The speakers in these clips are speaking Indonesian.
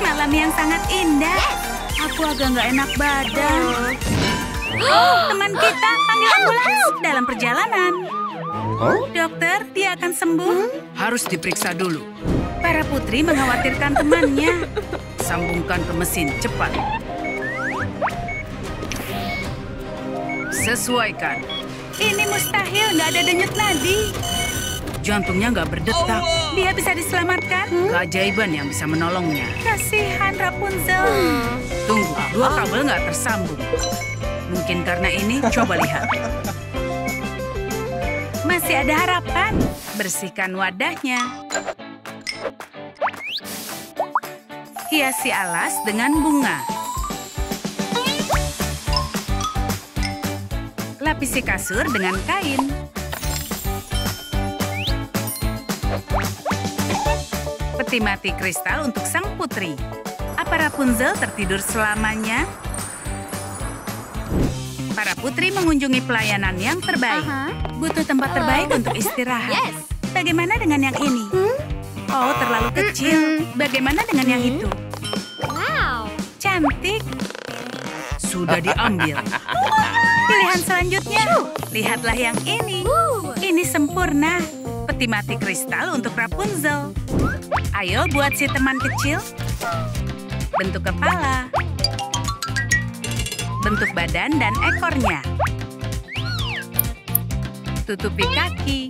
Malam yang sangat indah. Aku agak nggak enak badan. Oh, teman kita panggil ambulans dalam perjalanan. Dokter, dia akan sembuh. Harus diperiksa dulu. Para putri mengkhawatirkan temannya. Sambungkan ke mesin cepat. Sesuaikan. Ini mustahil, nggak ada denyut nadi. Jantungnya nggak berdetak. Dia bisa diselamatkan. Keajaiban yang bisa menolongnya. Kasihan Rapunzel. Tunggu, dua kabel nggak tersambung. Mungkin karena ini, coba lihat. Masih ada harapan. Bersihkan wadahnya. Hiasi alas dengan bunga. Lapisi kasur dengan kain. Peti mati kristal untuk sang putri. Apa Rapunzel tertidur selamanya? Para putri mengunjungi pelayanan yang terbaik. Butuh tempat terbaik untuk istirahat. Yes. Bagaimana dengan yang ini? Oh, terlalu kecil. Bagaimana dengan yang itu? Wow. Cantik. Sudah diambil. Pilihan selanjutnya. Lihatlah yang ini. Ini sempurna. Peti mati kristal untuk Rapunzel. Ayo buat si teman kecil. Bentuk kepala. Bentuk badan dan ekornya. Tutupi kaki.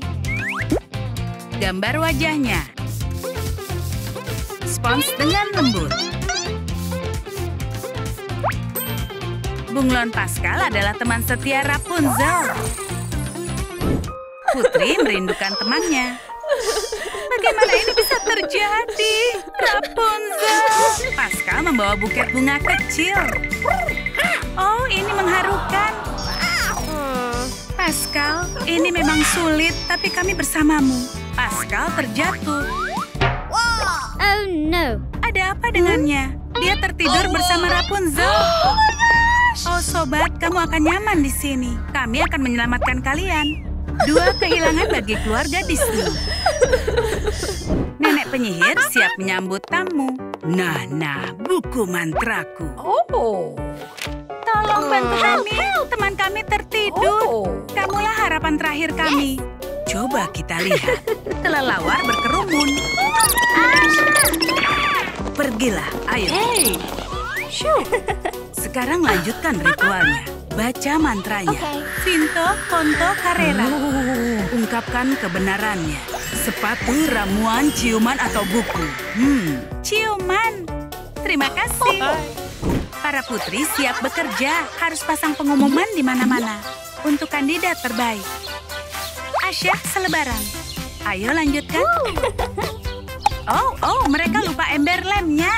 Gambar wajahnya. Spons dengan lembut. Bunglon Pascal adalah teman setia Rapunzel. Putri merindukan temannya. Bagaimana ini bisa terjadi? Rapunzel. Pascal membawa buket bunga kecil. Oh, ini mengharukan. Pascal, ini memang sulit, tapi kami bersamamu. Pascal terjatuh. Oh no. Ada apa dengannya? Dia tertidur bersama Rapunzel. Oh sobat, kamu akan nyaman di sini. Kami akan menyelamatkan kalian. Dua kehilangan bagi keluarga Disney. Penyihir siap menyambut tamu. Nah, nah, buku mantraku. Oh. Tolong bantu kami, teman kami tertidur. Oh. Kamulah harapan terakhir kami. Coba kita lihat. Kelelawar berkerumun. Pergilah, ayo. Hey. Sekarang lanjutkan ritualnya. Baca mantranya. Vinto, Konto, Carrera. Ungkapkan kebenarannya. Sepatu, ramuan, ciuman, atau buku. Hmm, ciuman. Terima kasih. Para putri siap bekerja. Harus pasang pengumuman di mana-mana. Untuk kandidat terbaik. Asya, selebaran. Ayo lanjutkan. Oh, oh, mereka lupa ember lemnya.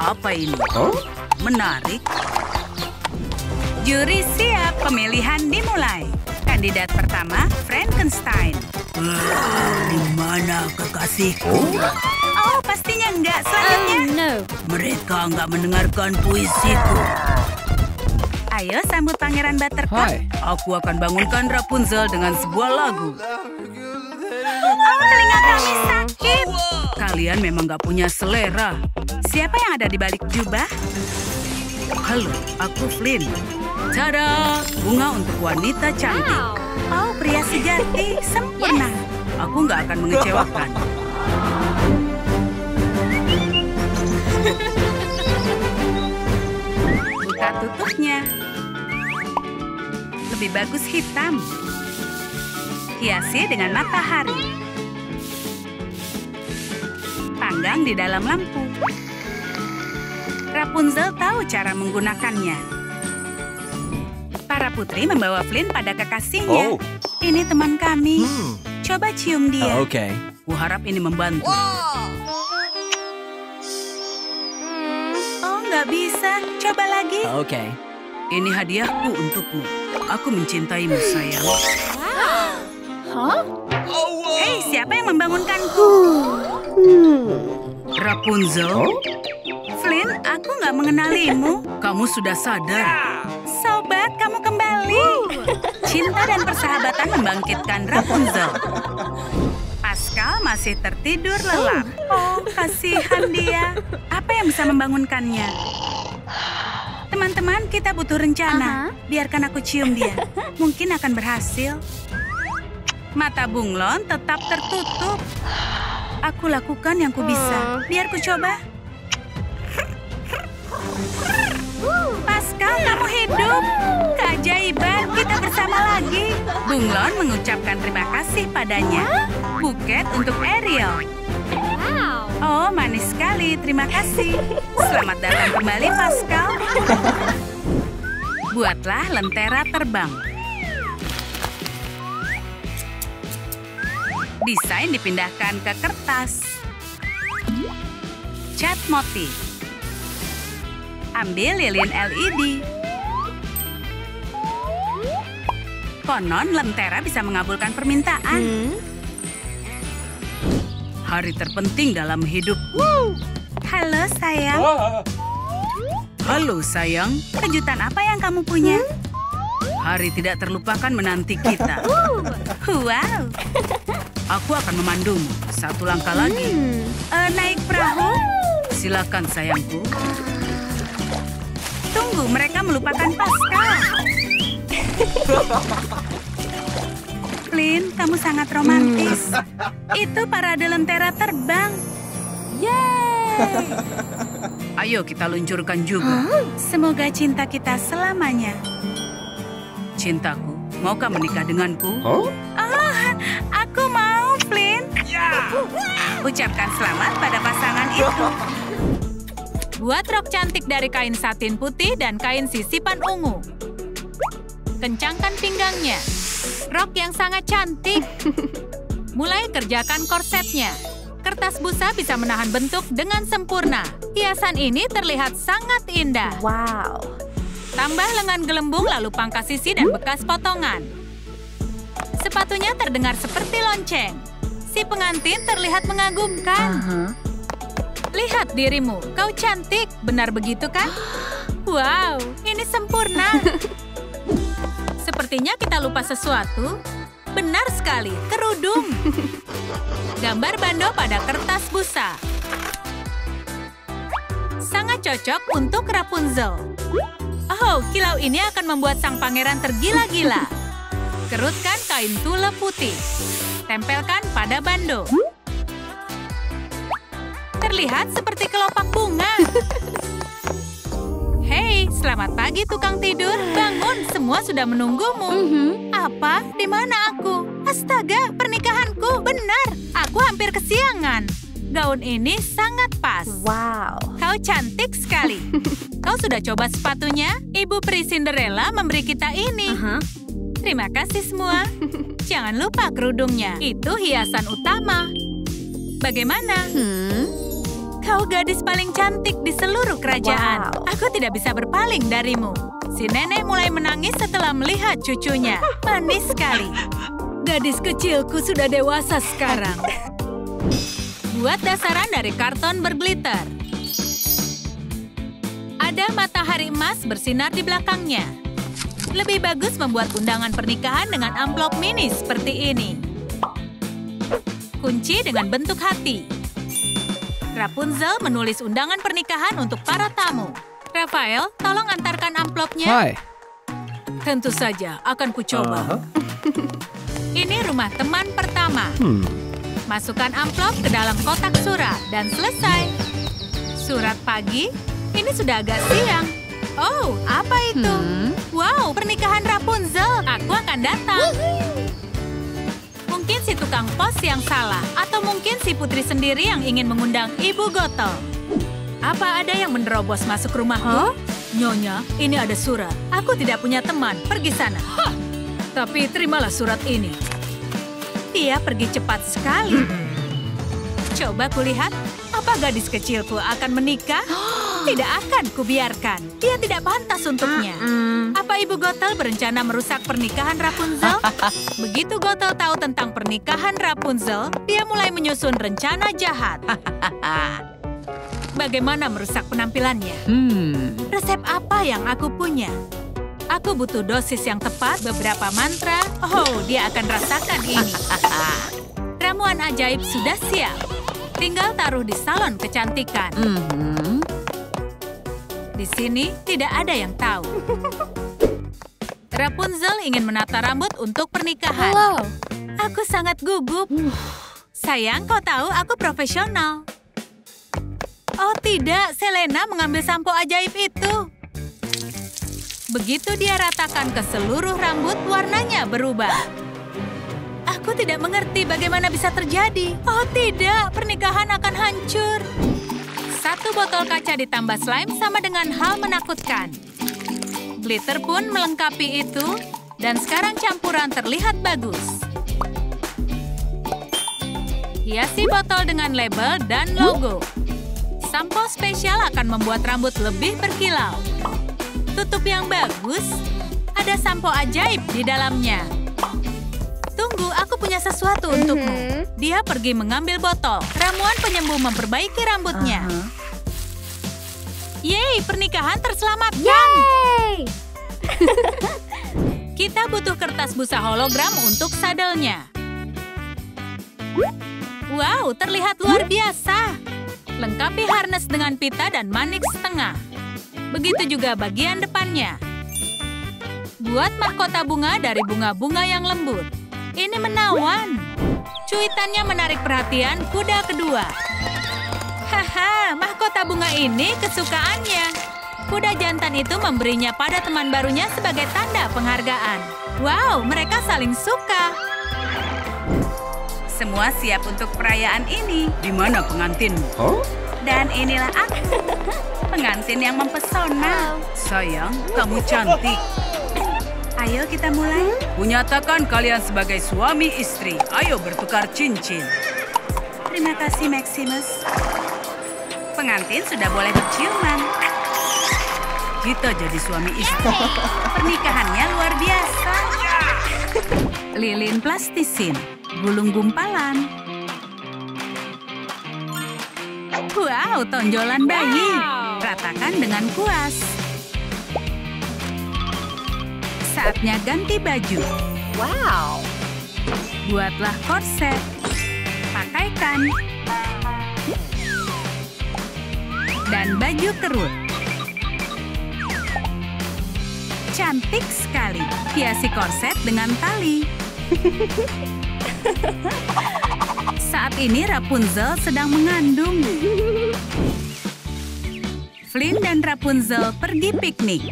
Apa ini? Menarik. Juri siap, pemilihan dimulai. Kandidat pertama, Frankenstein. Di mana kekasihku? Oh, pastinya enggak. Oh Selanjutnya, no. Mereka nggak mendengarkan puisiku. ayo sambut Pangeran Buttercup. Hai. Aku akan bangunkan Rapunzel dengan sebuah lagu. Oh, telinga kami sakit. Kalian memang nggak punya selera. Siapa yang ada di balik jubah? Halo, aku Flynn. Tada! Bunga untuk wanita cantik. Oh, pria sejati, sempurna. Aku nggak akan mengecewakan. Buka tutupnya. Lebih bagus hitam. Hiasi dengan matahari. Panggang di dalam lampu. Rapunzel tahu cara menggunakannya. Para putri membawa Flynn pada kekasihnya. Oh. Ini teman kami. Hmm. Coba cium dia. Okay. Kuharap ini membantu. Oh, nggak bisa. Coba lagi. Okay. Ini hadiahku untukmu. Aku mencintaimu, sayang. Hei, siapa yang membangunkanku? Rapunzel, Flynn, aku nggak mengenalimu. kamu sudah sadar. Sobat, kamu kembali. Cinta dan persahabatan membangkitkan Rapunzel. Pascal masih tertidur lelap. Oh, kasihan dia. Apa yang bisa membangunkannya? Teman-teman, kita butuh rencana. Biarkan aku cium dia. Mungkin akan berhasil. Mata bunglon tetap tertutup. Aku lakukan yang ku bisa. Biar ku coba. Pascal, kamu hidup. Keajaiban, kita bersama lagi. Bunglon mengucapkan terima kasih padanya. Buket untuk Ariel. Oh, manis sekali. Terima kasih. Selamat datang kembali, Pascal. Buatlah lentera terbang. Desain dipindahkan ke kertas. Cat motif. Ambil lilin LED. Konon lentera bisa mengabulkan permintaan. Hari terpenting dalam hidupku. Halo sayang. Halo sayang, kejutan apa yang kamu punya? Hari tidak terlupakan menanti kita. Wow, aku akan memandumu. Satu langkah lagi. Eh, naik perahu? Silakan sayangku. Tunggu, mereka melupakan Pascal. Flynn, kamu sangat romantis. Itu parade lentera terbang. Ayo kita luncurkan juga. Semoga cinta kita selamanya. Cintaku, maukah menikah denganku? Oh, aku mau, Flynn. Ucapkan selamat pada pasangan itu. Buat rok cantik dari kain satin putih dan kain sisipan ungu. Kencangkan pinggangnya. Rok yang sangat cantik. Mulai kerjakan korsetnya. Kertas busa bisa menahan bentuk dengan sempurna. Hiasan ini terlihat sangat indah. Wow. Tambah lengan gelembung lalu pangkas sisi dan bekas potongan. Sepatunya terdengar seperti lonceng. Si pengantin terlihat mengagumkan. Lihat dirimu, kau cantik. Benar begitu kan? Wow, ini sempurna. Sepertinya kita lupa sesuatu. Benar sekali, kerudung. Gambar bando pada kertas busa. Sangat cocok untuk Rapunzel. Oh, kilau ini akan membuat sang pangeran tergila-gila. Kerutkan kain tule putih. Tempelkan pada bando. Terlihat seperti kelopak bunga. Hei, selamat pagi tukang tidur. Bangun, semua sudah menunggumu. Apa? Di mana aku? Astaga, pernikahanku. Benar, aku hampir kesiangan. Gaun ini sangat pas. Wow. Kau cantik sekali. Kau sudah coba sepatunya? Ibu Pri Cinderella memberi kita ini. Terima kasih semua. Jangan lupa kerudungnya. Itu hiasan utama. Bagaimana? Kau gadis paling cantik di seluruh kerajaan. Wow. Aku tidak bisa berpaling darimu. Si nenek mulai menangis setelah melihat cucunya. Manis sekali. Gadis kecilku sudah dewasa sekarang. Buat dasaran dari karton berglitter. Ada matahari emas bersinar di belakangnya. Lebih bagus membuat undangan pernikahan dengan amplop mini seperti ini. Kunci dengan bentuk hati. Rapunzel menulis undangan pernikahan untuk para tamu. Rafael, tolong antarkan amplopnya. Hai. Tentu saja, akan kucoba. Ini rumah teman pertama. Hmm. Masukkan amplop ke dalam kotak surat dan selesai. Surat pagi, ini sudah agak siang. Oh, apa itu? Wow, pernikahan Rapunzel. Aku akan datang. Mungkin si tukang pos yang salah, atau mungkin si putri sendiri yang ingin mengundang Ibu Gotel. Apa ada yang menerobos masuk rumahku? Nyonya, ini ada surat. Aku tidak punya teman. Pergi sana. Tapi terimalah surat ini. Dia pergi cepat sekali. Coba kulihat, apa gadis kecilku akan menikah? Tidak akan kubiarkan. Dia tidak pantas untuknya. Apa Ibu Gotel berencana merusak pernikahan Rapunzel? Begitu Gotel tahu tentang pernikahan Rapunzel, dia mulai menyusun rencana jahat. Bagaimana merusak penampilannya? Resep apa yang aku punya? Aku butuh dosis yang tepat, beberapa mantra. Oh, dia akan rasakan ini. Ramuan ajaib sudah siap. Tinggal taruh di salon kecantikan. Mhm. Di sini tidak ada yang tahu. Rapunzel ingin menata rambut untuk pernikahan. Hello. Aku sangat gugup. Sayang, kau tahu aku profesional. Oh tidak, Selena mengambil sampo ajaib itu. Begitu dia ratakan ke seluruh rambut, warnanya berubah. Aku tidak mengerti bagaimana bisa terjadi. Oh tidak, pernikahan akan hancur. Satu botol kaca ditambah slime sama dengan hal menakutkan. Glitter pun melengkapi itu, dan sekarang campuran terlihat bagus. Hiasi botol dengan label dan logo. Sampo spesial akan membuat rambut lebih berkilau. Tutup yang bagus, ada sampo ajaib di dalamnya. Tunggu, aku punya sesuatu untukmu. Dia pergi mengambil botol. Ramuan penyembuh memperbaiki rambutnya. Aha. Yeay, pernikahan terselamatkan. Yay! Kita butuh kertas busa hologram untuk sadelnya. Wow, terlihat luar biasa. Lengkapi harness dengan pita dan manik setengah. Begitu juga bagian depannya. Buat mahkota bunga dari bunga-bunga yang lembut. Ini menawan. Cuitannya menarik perhatian kuda kedua. Haha, mahkota bunga ini kesukaannya. Kuda jantan itu memberinya pada teman barunya sebagai tanda penghargaan. Wow, mereka saling suka. Semua siap untuk perayaan ini. Di mana pengantinmu? Dan inilah aku. Pengantin yang mempesona. Sayang, kamu cantik. Ayo kita mulai. Kunyatakan kalian sebagai suami istri. Ayo bertukar cincin. Terima kasih, Maximus. Pengantin sudah boleh berciuman. Kita jadi suami istri. Pernikahannya luar biasa. Lilin plastisin, gulung gumpalan. Wow, tonjolan bayi. Ratakan dengan kuas. Saatnya ganti baju. Wow. Buatlah korset. Pakaikan. Dan baju kerut. Cantik sekali. Hiasi korset dengan tali. Saat ini Rapunzel sedang mengandung. Flynn dan Rapunzel pergi piknik.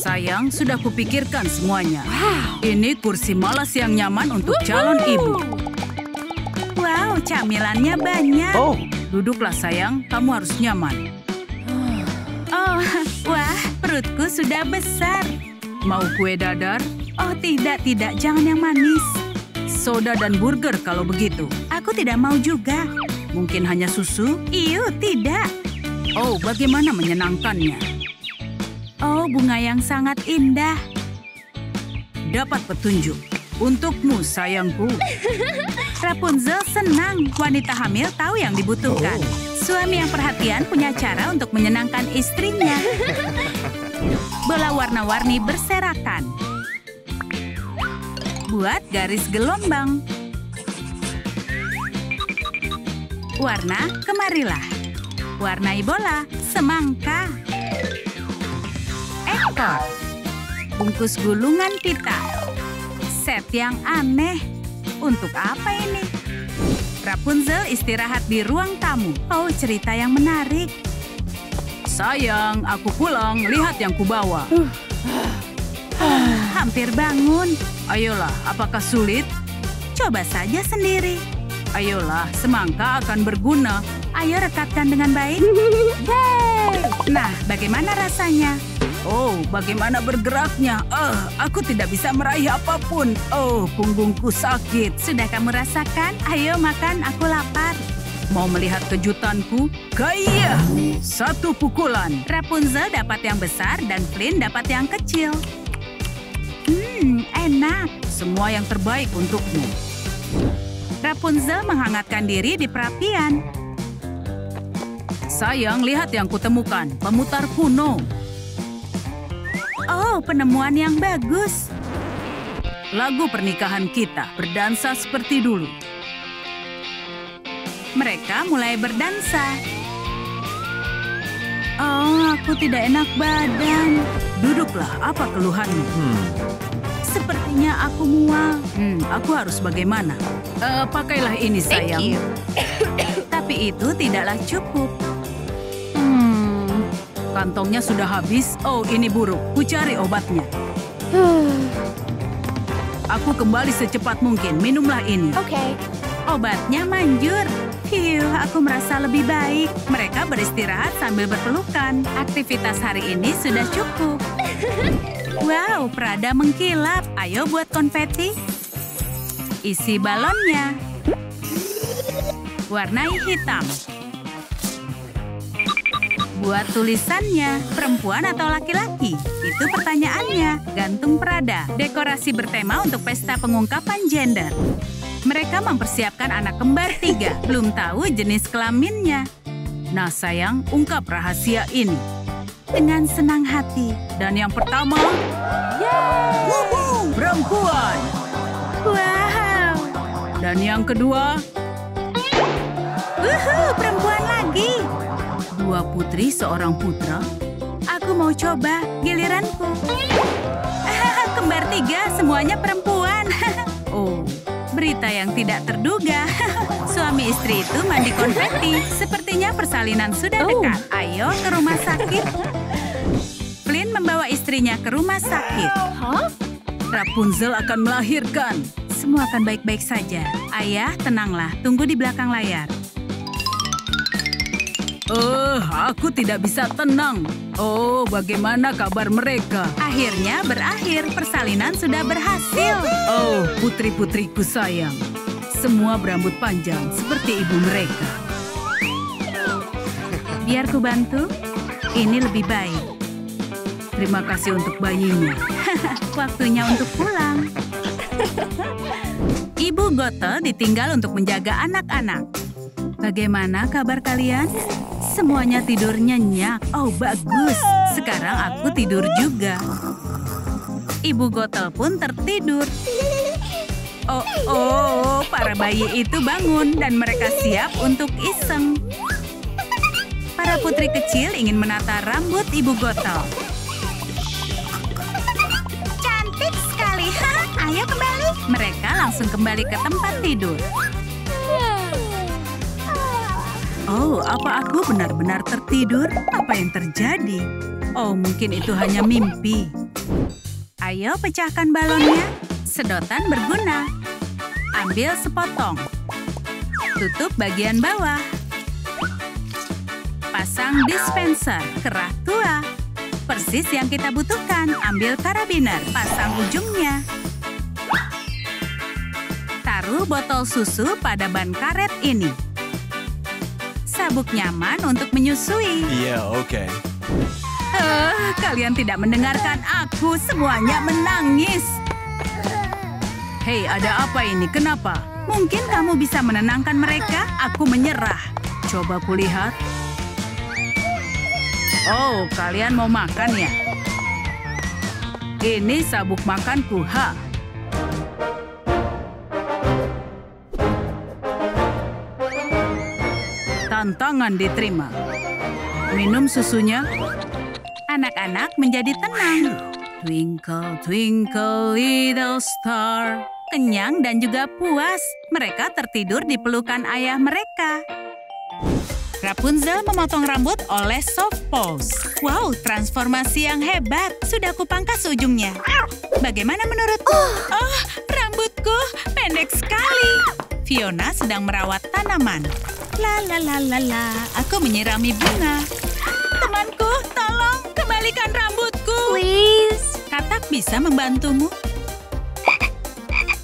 Sayang, sudah kupikirkan semuanya. Ini kursi malas yang nyaman untuk calon ibu. Wow, camilannya banyak. Oh, Duduklah sayang, kamu harus nyaman. Oh, wah, perutku sudah besar. Mau kue dadar? Oh tidak, tidak, jangan yang manis. Soda dan burger kalau begitu. Aku tidak mau juga. Mungkin hanya susu? Iu, tidak. Oh, bagaimana menyenangkannya? Oh, bunga yang sangat indah. Dapat petunjuk. Untukmu, sayangku. Rapunzel senang. Wanita hamil tahu yang dibutuhkan. Suami yang perhatian punya cara untuk menyenangkan istrinya. Bola warna-warni berserakan. Buat garis gelombang. Warna kemarilah. Warnai bola, semangka. Ekor. Bungkus gulungan pita. Set yang aneh. Untuk apa ini? Rapunzel istirahat di ruang tamu. Oh, cerita yang menarik. Sayang, aku pulang. Lihat yang kubawa. Hampir bangun. Ayolah, apakah sulit? Coba saja sendiri. Ayolah, semangka akan berguna. Ayo rekatkan dengan baik. Yeay! Nah, bagaimana rasanya? Oh, bagaimana bergeraknya? Eh, aku tidak bisa meraih apa pun. Oh, punggungku sakit. Sudah kamu rasakan? Ayo makan, aku lapar. Mau melihat kejutanku? Gaya! Satu pukulan. Rapunzel dapat yang besar dan Flynn dapat yang kecil. Hmm, enak. Semua yang terbaik untukmu. Rapunzel menghangatkan diri di perapian. Sayang, lihat yang kutemukan. Pemutar kuno. Oh, penemuan yang bagus. Lagu pernikahan kita berdansa seperti dulu. Mereka mulai berdansa. Oh, aku tidak enak badan. Duduklah, apa keluhanmu? Sepertinya aku mual. Hmm, aku harus bagaimana? Eh, pakailah ini, Thank sayang. you. Tapi itu tidaklah cukup. Kantongnya sudah habis. Oh, ini buruk. Ku cari obatnya. Aku kembali secepat mungkin. Minumlah ini. okay. Obatnya manjur. Hiu, aku merasa lebih baik. Mereka beristirahat sambil berpelukan. Aktivitas hari ini sudah cukup. Wow, Prada mengkilap. Ayo buat konfeti. Isi balonnya. Warnai hitam. Buat tulisannya, perempuan atau laki-laki? Itu pertanyaannya. Gantung Prada, dekorasi bertema untuk pesta pengungkapan gender. Mereka mempersiapkan anak kembar tiga, belum tahu jenis kelaminnya. Nah sayang, ungkap rahasia ini. Dengan senang hati. Dan yang pertama... Wuhu, perempuan! Wow! Dan yang kedua... Wuhu, perempuan! Dua putri, seorang putra. Aku mau coba, giliranku. Kembar tiga, semuanya perempuan. oh, berita yang tidak terduga. Suami istri itu mandi konfeti. Sepertinya persalinan sudah Oh. dekat. Ayo ke rumah sakit. Flynn membawa istrinya ke rumah sakit. Rapunzel akan melahirkan. Semua akan baik-baik saja. Ayah, tenanglah. Tunggu di belakang layar. Oh, aku tidak bisa tenang. Oh, bagaimana kabar mereka? Akhirnya berakhir. Persalinan sudah berhasil. Oh, putri-putriku sayang. Semua berambut panjang seperti ibu mereka. Biar ku bantu. Ini lebih baik. Terima kasih untuk bayinya. Waktunya untuk pulang. Ibu Goto ditinggal untuk menjaga anak-anak. Bagaimana kabar kalian? Semuanya tidur nyenyak. Oh, bagus. Sekarang aku tidur juga. Ibu Gotel pun tertidur. Oh, oh, para bayi itu bangun dan mereka siap untuk iseng. Para putri kecil ingin menata rambut Ibu Gotel. Cantik sekali. Ayo kembali. Mereka langsung kembali ke tempat tidur. Oh, apa aku benar-benar tertidur? Apa yang terjadi? Oh, mungkin itu hanya mimpi. Ayo pecahkan balonnya. Sedotan berguna. Ambil sepotong. Tutup bagian bawah. Pasang dispenser, kerah tua. Persis yang kita butuhkan. Ambil karabiner, pasang ujungnya. Taruh botol susu pada ban karet ini. Sabuk nyaman untuk menyusui. Yeah, okay. Eh, kalian tidak mendengarkan aku, semuanya menangis. Hei, ada apa ini? Kenapa? Mungkin kamu bisa menenangkan mereka? Aku menyerah. Coba kulihat. Oh, kalian mau makan ya? Ini sabuk makanku, ha? Tantangan diterima. Minum susunya, anak-anak menjadi tenang. Twinkle, twinkle, little star. Kenyang dan juga puas. Mereka tertidur di pelukan ayah mereka. Rapunzel memotong rambut oleh soft pose. Wow, transformasi yang hebat. Sudah kupangkas ujungnya. Bagaimana menurutmu? Oh, rambutku pendek sekali. Fiona sedang merawat tanaman. La la la la la, aku menyirami bunga. Temanku, tolong kembalikan rambutku. Please. Katak bisa membantumu?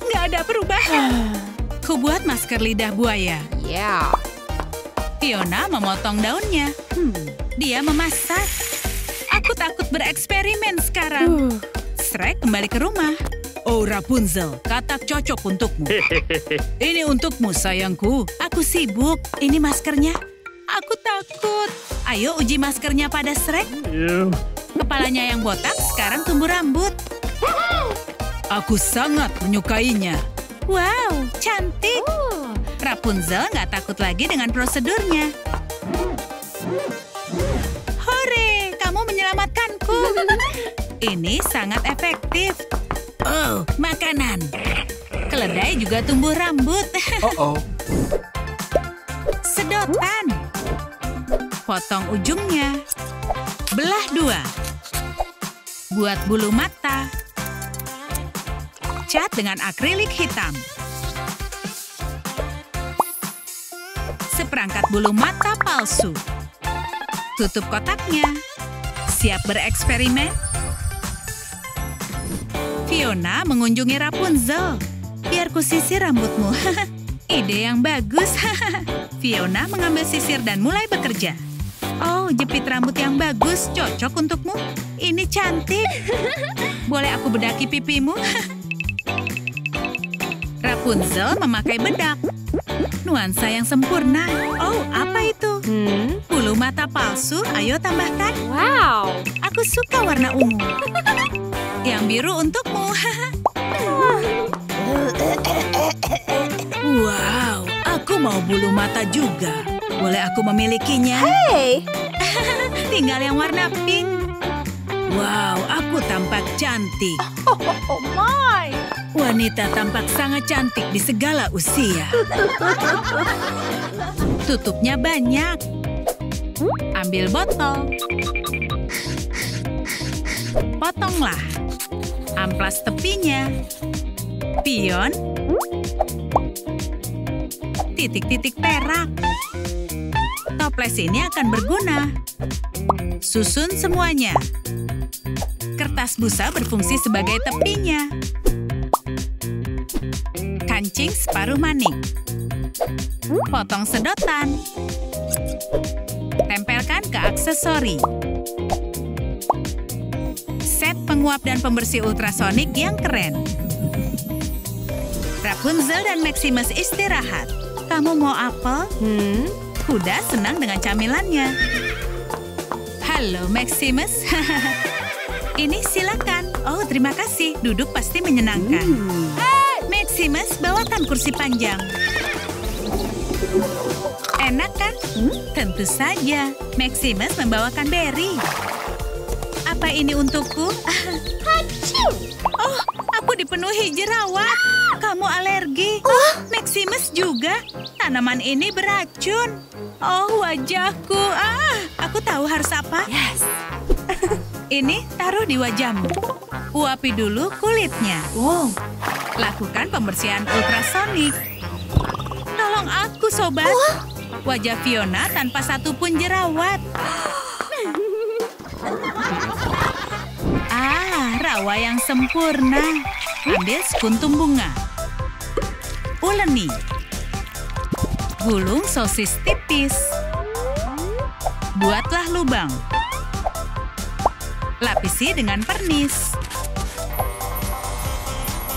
Nggak ada perubahan. Ku buat masker lidah buaya. Yeah. Fiona memotong daunnya. Hmm, dia memasak. Aku takut bereksperimen sekarang. Shrek kembali ke rumah. Oh Rapunzel, katak cocok untukmu. Ini untukmu sayangku. Aku sibuk. Ini maskernya. Aku takut. Ayo uji maskernya pada Shrek. Kepalanya yang botak sekarang tumbuh rambut. Aku sangat menyukainya. Wow, cantik. Rapunzel nggak takut lagi dengan prosedurnya. Hore, kamu menyelamatkanku. Ini sangat efektif. Oh, makanan. Keledai juga tumbuh rambut. Uh-oh. Sedotan. Potong ujungnya. Belah dua. Buat bulu mata. Cat dengan akrilik hitam. Seperangkat bulu mata palsu. Tutup kotaknya. Siap bereksperimen? Fiona mengunjungi Rapunzel. Biar ku sisir rambutmu. Ide yang bagus. Fiona mengambil sisir dan mulai bekerja. Oh, jepit rambut yang bagus cocok untukmu. Ini cantik. Boleh aku bedaki pipimu? Rapunzel memakai bedak. Nuansa yang sempurna. Oh, apa itu? Hmm? Bulu mata palsu, ayo tambahkan. Wow. Aku suka warna ungu. Yang biru untukmu. wow, aku mau bulu mata juga. Boleh aku memilikinya? Hey. Tinggal yang warna pink. Wow, aku tampak cantik. Oh my. Wanita tampak sangat cantik di segala usia. Tutupnya banyak. Ambil botol. Potonglah. Amplas tepinya. Pion. Titik-titik perak. Toples ini akan berguna. Susun semuanya. Kertas busa berfungsi sebagai tepinya. Kancing separuh manik. Potong sedotan. Ke aksesori. Set penguap dan pembersih ultrasonik yang keren. Rapunzel dan Maximus istirahat. Kamu mau apel? Hmm? Kuda senang dengan camilannya. Halo Maximus. Ini silakan. Oh, terima kasih. Duduk pasti menyenangkan. Maximus, bawakan kursi panjang. Enak kan? Tentu saja. Maximus membawakan berry. Apa ini untukku? oh, aku dipenuhi jerawat. Kamu alergi. Maximus juga. Tanaman ini beracun. Oh, wajahku. Ah, aku tahu harus apa. Yes. Ini taruh di wajahmu. Uapi dulu kulitnya. Wow. Lakukan pembersihan ultrasonik. Tolong aku, sobat. Wajah Fiona tanpa satu pun jerawat. Ah, rawa yang sempurna. Ambil sekuntum bunga. Uleni. Gulung sosis tipis. Buatlah lubang. Lapisi dengan pernis.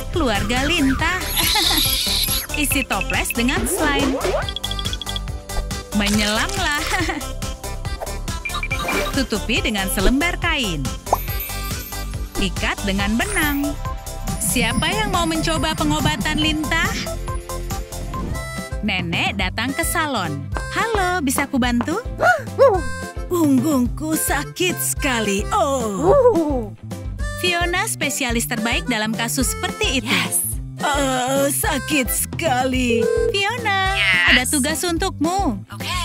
Keluarga lintah. Isi toples dengan slime. Menyelamlah. Tutupi dengan selembar kain. Ikat dengan benang. Siapa yang mau mencoba pengobatan lintah? Nenek datang ke salon. Halo, bisa aku bantu? Punggungku sakit sekali. Oh. Fiona spesialis terbaik dalam kasus seperti itu. Yes. Oh, sakit sekali. Fiona, ada tugas untukmu. Oke.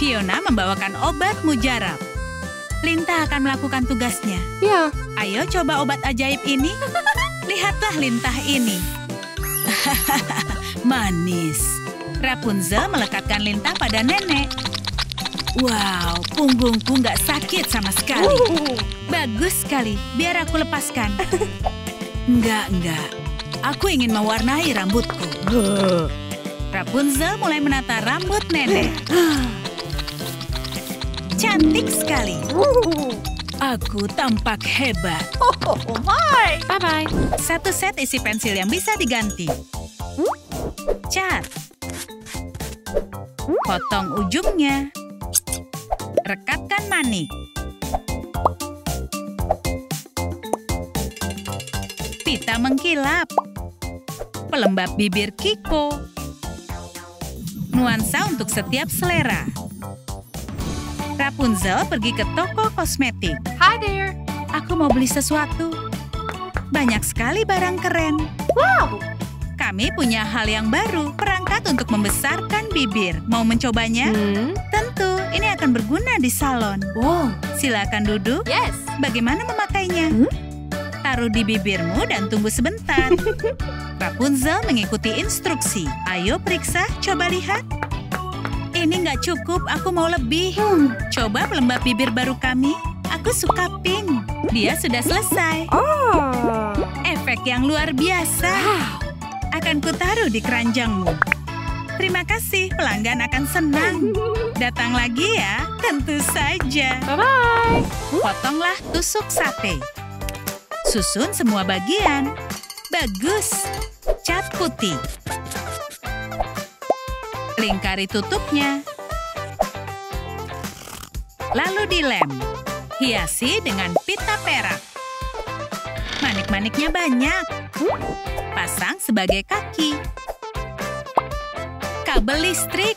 Fiona membawakan obat mujarab. Linta akan melakukan tugasnya. Ya. Ayo coba obat ajaib ini. Lihatlah lintah ini. Manis. Rapunzel melekatkan lintah pada nenek. Wow, punggungku nggak sakit sama sekali. Bagus sekali, biar aku lepaskan. Enggak, enggak. Aku ingin mewarnai rambutku. Rapunzel mulai menata rambut nenek. Cantik sekali. Aku tampak hebat. Oh my. Bye bye. Satu set isi pensil yang bisa diganti. Cat. Potong ujungnya. Rekatkan manik. Pita mengkilap. Pelembab bibir Kiko. nuansa untuk setiap selera. Rapunzel pergi ke toko kosmetik. Hi there. Aku mau beli sesuatu. Banyak sekali barang keren. Wow. Kami punya hal yang baru, perangkat untuk membesarkan bibir. Mau mencobanya? Hmm? Tentu, ini akan berguna di salon. Wow. Silakan duduk. Yes. Bagaimana memakainya? Hmm? Taruh di bibirmu dan tunggu sebentar. Rapunzel mengikuti instruksi. Ayo periksa, coba lihat. Ini nggak cukup, aku mau lebih. Hmm. Coba pelembab bibir baru kami. Aku suka pink. Dia sudah selesai. Oh. Efek yang luar biasa. Akan kutaruh di keranjangmu. Terima kasih, pelanggan akan senang. Datang lagi ya, tentu saja. Bye-bye. Potonglah tusuk sate. Susun semua bagian. Bagus. Cat putih. Lingkari tutupnya. Lalu dilem. Hiasi dengan pita perak. Manik-maniknya banyak. Pasang sebagai kaki. Kabel listrik.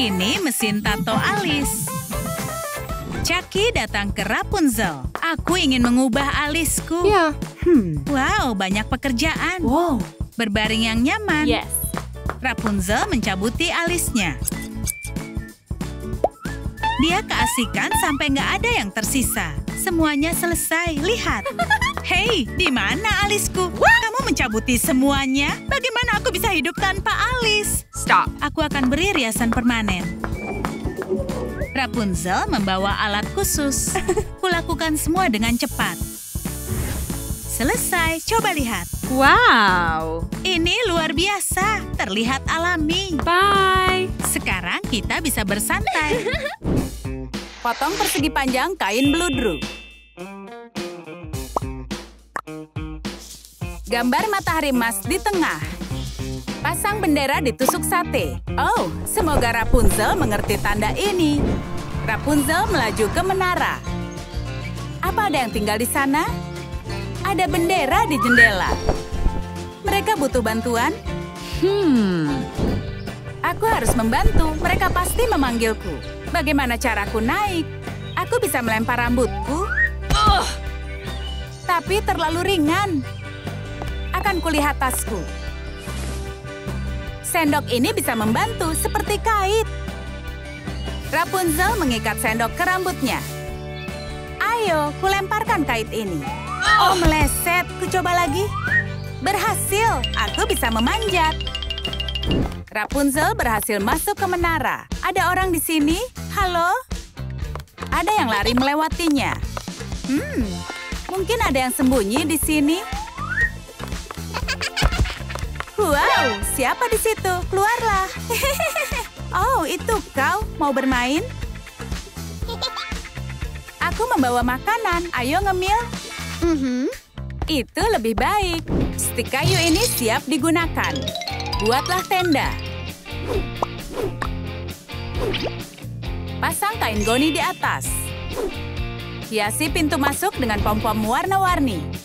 Ini mesin tato alis. Chucky datang ke Rapunzel. Aku ingin mengubah alisku. Yeah. Hmm. Wow, banyak pekerjaan. Wow. Berbaring yang nyaman. Yes. Rapunzel mencabuti alisnya. Dia keasikan sampai nggak ada yang tersisa. Semuanya selesai. Lihat. Hei, di mana alisku? Kamu mencabuti semuanya? Bagaimana aku bisa hidup tanpa alis? Stop. Aku akan beri riasan permanen. Rapunzel membawa alat khusus. Kulakukan semua dengan cepat. Selesai, coba lihat. Wow. Ini luar biasa, terlihat alami. Bye. Sekarang kita bisa bersantai. Potong persegi panjang kain beludru. Gambar matahari emas di tengah. Pasang bendera di tusuk sate. Oh, semoga Rapunzel mengerti tanda ini. Rapunzel melaju ke menara. Apa ada yang tinggal di sana? Ada bendera di jendela. Mereka butuh bantuan? Hmm. Aku harus membantu. Mereka pasti memanggilku. Bagaimana caraku naik? Aku bisa melempar rambutku? Ugh. Tapi terlalu ringan. Akan kulihat tasku. Sendok ini bisa membantu seperti kait. Rapunzel mengikat sendok ke rambutnya. Ayo, kulemparkan kait ini. Oh, meleset. Kucoba lagi. Berhasil, aku bisa memanjat. Rapunzel berhasil masuk ke menara. Ada orang di sini? Halo? Ada yang lari melewatinya. Hmm, mungkin ada yang sembunyi di sini. Wow, siapa di situ? Keluarlah. oh, itu kau mau bermain? Aku membawa makanan. Ayo ngemil. Mm-hmm. Itu lebih baik. Stik kayu ini siap digunakan. Buatlah tenda. Pasang kain goni di atas. Hiasi pintu masuk dengan pom-pom warna-warni.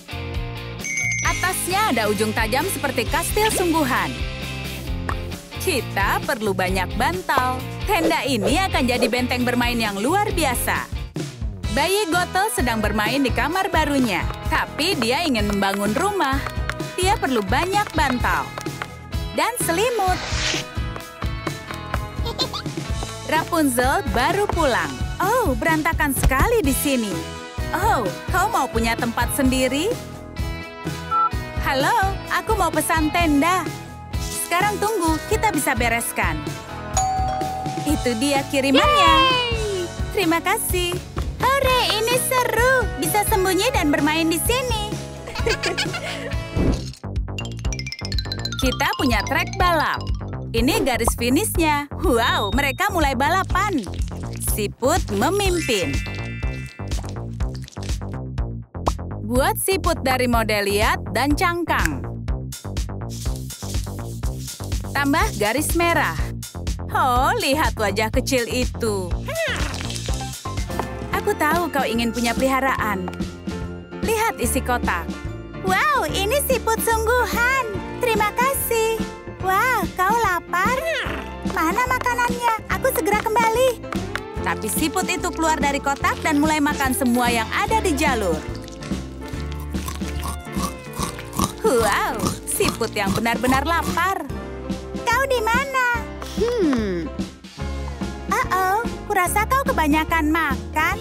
Atasnya ada ujung tajam seperti kastil sungguhan. Kita perlu banyak bantal. Tenda ini akan jadi benteng bermain yang luar biasa. Bayi Gothel sedang bermain di kamar barunya, tapi dia ingin membangun rumah. Dia perlu banyak bantal dan selimut. Rapunzel baru pulang. Oh, berantakan sekali di sini. Oh, kau mau punya tempat sendiri? Halo, aku mau pesan tenda. Sekarang tunggu, kita bisa bereskan. Itu dia kirimannya. Terima kasih. Hore, ini seru. Bisa sembunyi dan bermain di sini. Kita punya trek balap. Ini garis finishnya. Wow, mereka mulai balapan. Siput memimpin. Buat siput dari model liat dan cangkang. Tambah garis merah. Oh, lihat wajah kecil itu. Aku tahu kau ingin punya peliharaan. Lihat isi kotak. Wow, ini siput sungguhan. Terima kasih. Wah, kau lapar? Mana makanannya? Aku segera kembali. Tapi siput itu keluar dari kotak dan mulai makan semua yang ada di jalur. Wow, siput yang benar-benar lapar. Kau di mana? Hmm. Uh-oh, kurasa kau kebanyakan makan.